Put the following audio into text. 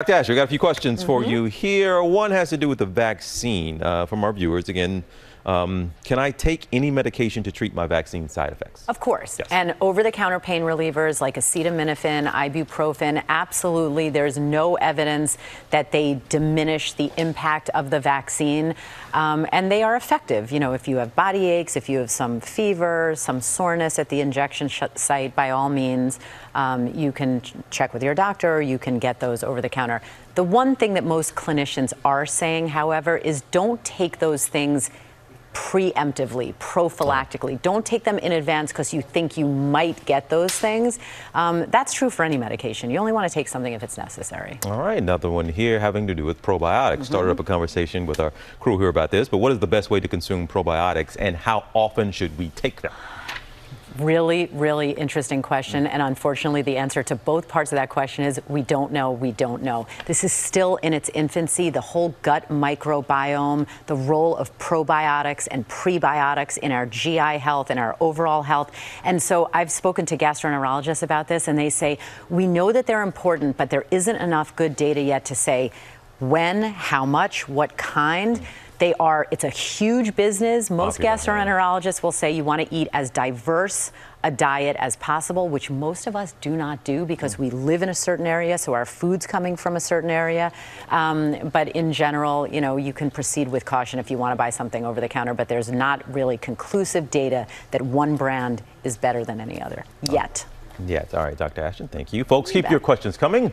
Dr. Ashton, we got a few questions for Mm-hmm. you here. One has to do with the vaccine uh, from our viewers. Again, um, can I take any medication to treat my vaccine side effects? Of course. Yes. And over the counter pain relievers like acetaminophen, ibuprofen, absolutely, there's no evidence that they diminish the impact of the vaccine. Um, and they are effective. You know, if you have body aches, if you have some fever, some soreness at the injection site, by all means, um, you can ch- check with your doctor, you can get those over the counter. The one thing that most clinicians are saying, however, is don't take those things preemptively, prophylactically. Don't take them in advance because you think you might get those things. Um, that's true for any medication. You only want to take something if it's necessary. All right, another one here having to do with probiotics. Started up a conversation with our crew here about this, but what is the best way to consume probiotics and how often should we take them? Really, really interesting question. And unfortunately, the answer to both parts of that question is we don't know, we don't know. This is still in its infancy. The whole gut microbiome, the role of probiotics and prebiotics in our GI health and our overall health. And so I've spoken to gastroenterologists about this, and they say we know that they're important, but there isn't enough good data yet to say when, how much, what kind. They are, it's a huge business. Most gastroenterologists will say you want to eat as diverse a diet as possible, which most of us do not do because we live in a certain area, so our food's coming from a certain area. Um, but in general, you know, you can proceed with caution if you want to buy something over the counter, but there's not really conclusive data that one brand is better than any other yet. Yes, all right, Dr. Ashton, thank you. Folks, keep bet. your questions coming